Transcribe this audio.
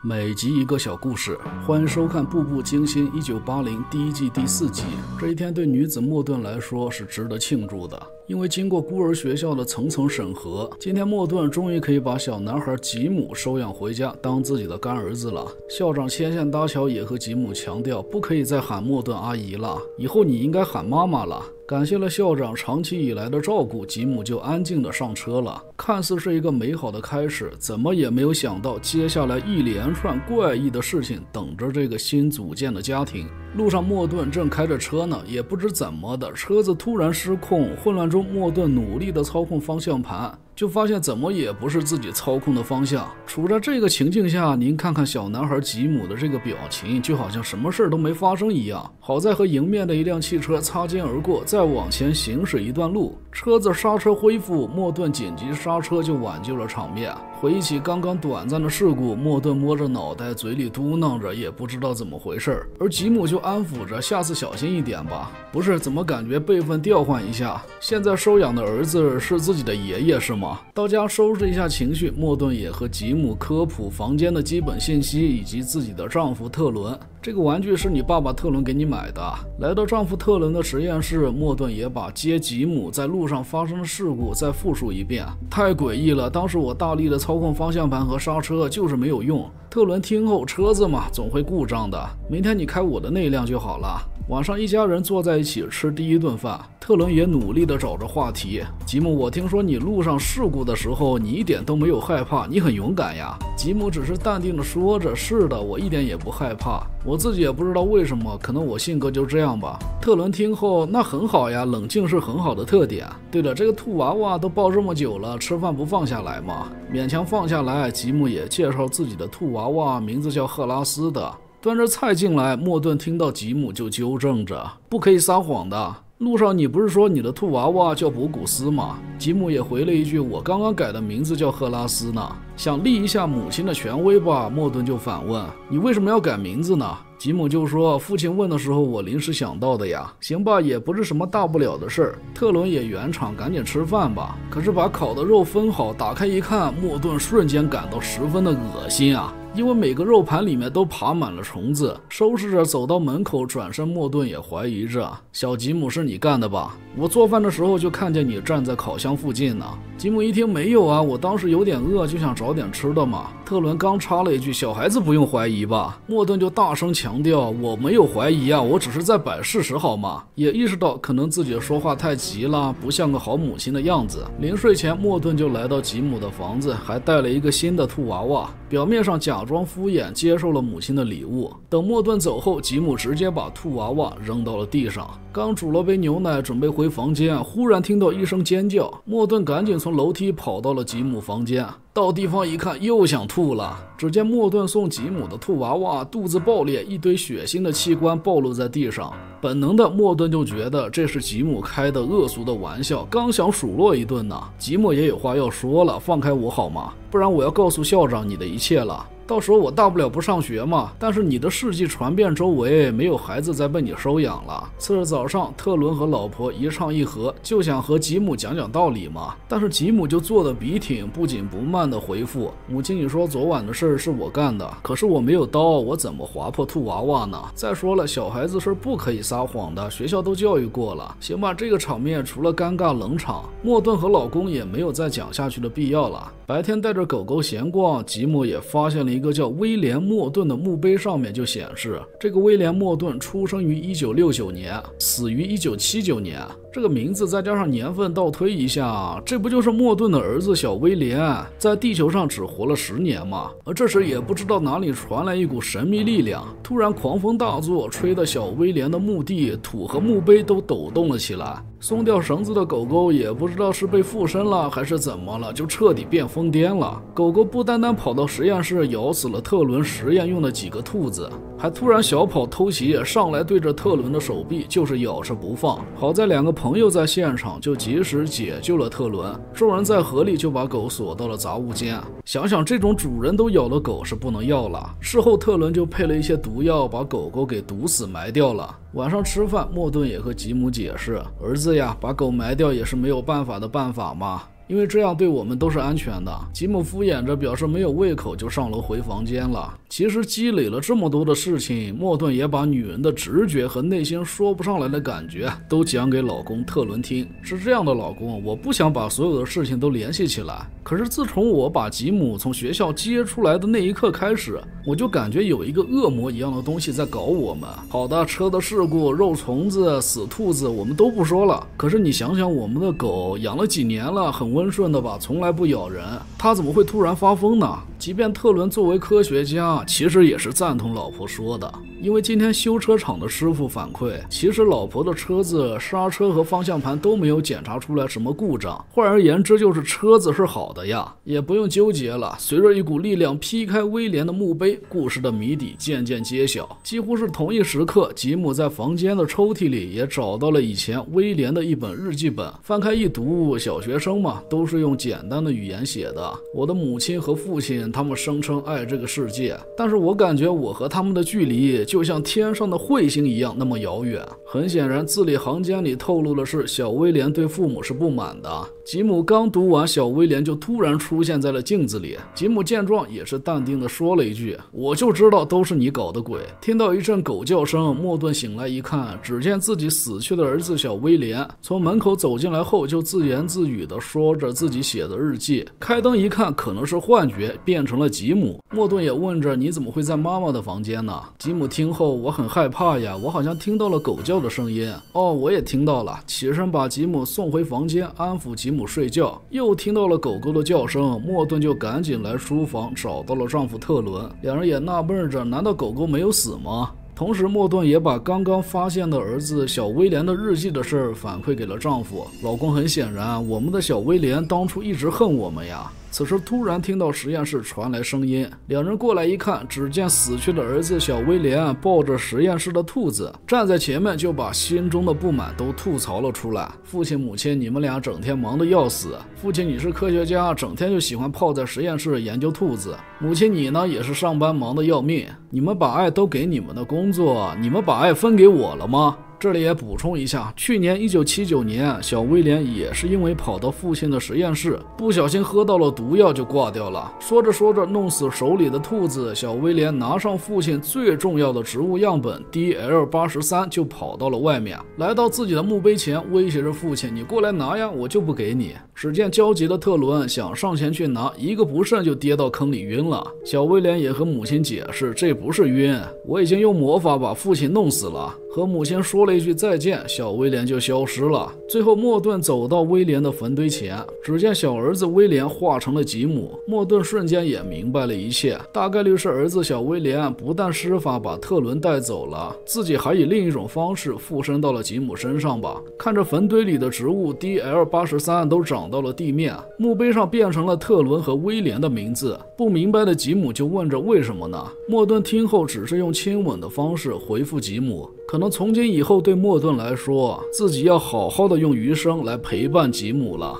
每集一个小故事，欢迎收看《步步惊心》一九八零第一季第四集。这一天对女子莫顿来说是值得庆祝的，因为经过孤儿学校的层层审核，今天莫顿终于可以把小男孩吉姆收养回家当自己的干儿子了。校长牵线搭桥也和吉姆强调，不可以再喊莫顿阿姨了，以后你应该喊妈妈了。感谢了校长长期以来的照顾，吉姆就安静的上车了。看似是一个美好的开始，怎么也没有想到，接下来一连串怪异的事情等着这个新组建的家庭。路上，莫顿正开着车呢，也不知怎么的，车子突然失控，混乱中，莫顿努力的操控方向盘。就发现怎么也不是自己操控的方向。处在这个情境下，您看看小男孩吉姆的这个表情，就好像什么事儿都没发生一样。好在和迎面的一辆汽车擦肩而过，再往前行驶一段路，车子刹车恢复，莫顿紧急刹车就挽救了场面。回忆起刚刚短暂的事故，莫顿摸着脑袋，嘴里嘟囔着，也不知道怎么回事儿。而吉姆就安抚着：“下次小心一点吧。”不是，怎么感觉辈分调换一下？现在收养的儿子是自己的爷爷是吗？到家收拾一下情绪，莫顿也和吉姆科普房间的基本信息，以及自己的丈夫特伦。这个玩具是你爸爸特伦给你买的。来到丈夫特伦的实验室，莫顿也把接吉姆在路上发生的事故再复述一遍。太诡异了，当时我大力的操控方向盘和刹车，就是没有用。特伦听后，车子嘛，总会故障的。明天你开我的那辆就好了。晚上，一家人坐在一起吃第一顿饭，特伦也努力地找着话题。吉姆，我听说你路上事故的时候，你一点都没有害怕，你很勇敢呀。吉姆只是淡定地说着：“是的，我一点也不害怕。我自己也不知道为什么，可能我性格就这样吧。”特伦听后，那很好呀，冷静是很好的特点。对了，这个兔娃娃都抱这么久了，吃饭不放下来吗？勉强放下来。吉姆也介绍自己的兔娃娃，名字叫赫拉斯的。端着菜进来，莫顿听到吉姆就纠正着：“不可以撒谎的。路上你不是说你的兔娃娃叫博古斯吗？”吉姆也回了一句：“我刚刚改的名字叫赫拉斯呢。”想立一下母亲的权威吧？莫顿就反问：“你为什么要改名字呢？”吉姆就说：“父亲问的时候，我临时想到的呀。行吧，也不是什么大不了的事儿。”特伦也圆场：“赶紧吃饭吧。”可是把烤的肉分好，打开一看，莫顿瞬间感到十分的恶心啊！因为每个肉盘里面都爬满了虫子。收拾着走到门口，转身，莫顿也怀疑着：“小吉姆是你干的吧？我做饭的时候就看见你站在烤箱附近呢。”吉姆一听：“没有啊，我当时有点饿，就想找点吃的嘛。”特伦刚插了一句：“小孩子不用怀疑吧？”莫顿就大声强调：“我没有怀疑啊，我只是在摆事实，好吗？”也意识到可能自己说话太急了，不像个好母亲的样子。临睡前，莫顿就来到吉姆的房子，还带了一个新的兔娃娃。表面上假装敷衍，接受了母亲的礼物。等莫顿走后，吉姆直接把兔娃娃扔到了地上。刚煮了杯牛奶，准备回房间，忽然听到一声尖叫。莫顿赶紧从楼梯跑到了吉姆房间。到地方一看，又想吐了。只见莫顿送吉姆的兔娃娃肚子爆裂，一堆血腥的器官暴露在地上。本能的莫顿就觉得这是吉姆开的恶俗的玩笑，刚想数落一顿呢。吉姆也有话要说了，放开我好吗？不然我要告诉校长你的一切了。到时候我大不了不上学嘛。但是你的事迹传遍周围，没有孩子再被你收养了。次日早上，特伦和老婆一唱一和，就想和吉姆讲讲道理嘛。但是吉姆就坐得笔挺，不紧不慢地回复：“母亲，你说昨晚的事儿是我干的，可是我没有刀，我怎么划破兔娃娃呢？再说了，小孩子是不可以撒谎的，学校都教育过了。行吧，这个场面除了尴尬冷场，莫顿和老公也没有再讲下去的必要了。白天带着狗狗闲逛，吉姆也发现了一。一个叫威廉·莫顿的墓碑上面就显示，这个威廉·莫顿出生于1969年，死于1979年。这个名字再加上年份倒推一下，这不就是莫顿的儿子小威廉在地球上只活了十年吗？而这时也不知道哪里传来一股神秘力量，突然狂风大作，吹得小威廉的墓地土和墓碑都抖动了起来。松掉绳子的狗狗也不知道是被附身了还是怎么了，就彻底变疯癫了。狗狗不单单跑到实验室咬死了特伦实验用的几个兔子，还突然小跑偷袭，上来对着特伦的手臂就是咬着不放。好在两个朋朋友在现场，就及时解救了特伦。众人在河里就把狗锁到了杂物间。想想这种主人都咬了狗是不能要了。事后特伦就配了一些毒药，把狗狗给毒死埋掉了。晚上吃饭，莫顿也和吉姆解释：“儿子呀，把狗埋掉也是没有办法的办法嘛。”因为这样对我们都是安全的。吉姆敷衍着表示没有胃口，就上楼回房间了。其实积累了这么多的事情，莫顿也把女人的直觉和内心说不上来的感觉都讲给老公特伦听。是这样的，老公，我不想把所有的事情都联系起来。可是自从我把吉姆从学校接出来的那一刻开始，我就感觉有一个恶魔一样的东西在搞我们。好的，车的事故、肉虫子、死兔子，我们都不说了。可是你想想，我们的狗养了几年了，很温顺的吧，从来不咬人，它怎么会突然发疯呢？即便特伦作为科学家，其实也是赞同老婆说的，因为今天修车厂的师傅反馈，其实老婆的车子刹车和方向盘都没有检查出来什么故障。换而言之，就是车子是好的呀，也不用纠结了。随着一股力量劈开威廉的墓碑，故事的谜底渐渐揭晓。几乎是同一时刻，吉姆在房间的抽屉里也找到了以前威廉的一本日记本，翻开一读，小学生嘛，都是用简单的语言写的。我的母亲和父亲。他们声称爱这个世界，但是我感觉我和他们的距离就像天上的彗星一样那么遥远。很显然，字里行间里透露的是小威廉对父母是不满的。吉姆刚读完，小威廉就突然出现在了镜子里。吉姆见状也是淡定的说了一句：“我就知道都是你搞的鬼。”听到一阵狗叫声，莫顿醒来一看，只见自己死去的儿子小威廉从门口走进来后，就自言自语的说着自己写的日记。开灯一看，可能是幻觉，变成了吉姆，莫顿也问着：“你怎么会在妈妈的房间呢？”吉姆听后，我很害怕呀，我好像听到了狗叫的声音。哦，我也听到了，起身把吉姆送回房间，安抚吉姆睡觉。又听到了狗狗的叫声，莫顿就赶紧来书房，找到了丈夫特伦。两人也纳闷着：难道狗狗没有死吗？同时，莫顿也把刚刚发现的儿子小威廉的日记的事儿反馈给了丈夫。老公，很显然，我们的小威廉当初一直恨我们呀。此时突然听到实验室传来声音，两人过来一看，只见死去的儿子小威廉抱着实验室的兔子站在前面，就把心中的不满都吐槽了出来。父亲、母亲，你们俩整天忙得要死。父亲，你是科学家，整天就喜欢泡在实验室研究兔子。母亲，你呢也是上班忙得要命。你们把爱都给你们的工作，你们把爱分给我了吗？这里也补充一下，去年一九七九年，小威廉也是因为跑到父亲的实验室，不小心喝到了毒药，就挂掉了。说着说着，弄死手里的兔子，小威廉拿上父亲最重要的植物样本 D L 八十三，就跑到了外面，来到自己的墓碑前，威胁着父亲：“你过来拿呀，我就不给你。”只见焦急的特伦想上前去拿，一个不慎就跌到坑里晕了。小威廉也和母亲解释：“这不是晕，我已经用魔法把父亲弄死了。”和母亲说了一句再见，小威廉就消失了。最后，莫顿走到威廉的坟堆前，只见小儿子威廉化成了吉姆。莫顿瞬间也明白了一切，大概率是儿子小威廉不但施法把特伦带走了，自己还以另一种方式附身到了吉姆身上吧。看着坟堆里的植物 D L 八十三都长到了地面，墓碑上变成了特伦和威廉的名字。不明白的吉姆就问着为什么呢？莫顿听后只是用亲吻的方式回复吉姆。可能从今以后，对莫顿来说，自己要好好的用余生来陪伴吉姆了。